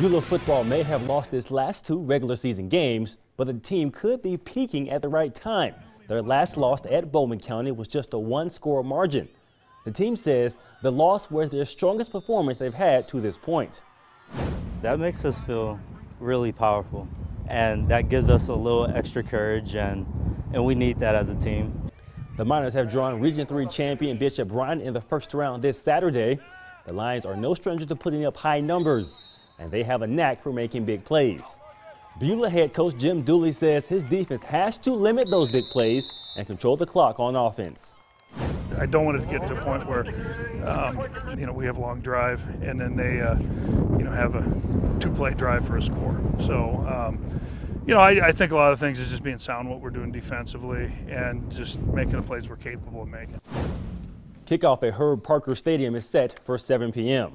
Beulah football may have lost its last two regular season games, but the team could be peaking at the right time. Their last loss at Bowman County was just a one score margin. The team says the loss was their strongest performance they've had to this point. That makes us feel really powerful, and that gives us a little extra courage, and, and we need that as a team. The Miners have drawn Region 3 champion Bishop Ryan in the first round this Saturday. The Lions are no stranger to putting up high numbers and they have a knack for making big plays. Beulah head coach Jim Dooley says his defense has to limit those big plays and control the clock on offense. I don't want it to get to a point where, um, you know, we have a long drive and then they, uh, you know, have a two-play drive for a score. So, um, you know, I, I, think a lot of things is just being sound what we're doing defensively and just making the plays we're capable of making. Kickoff at Herb Parker Stadium is set for 7 p.m.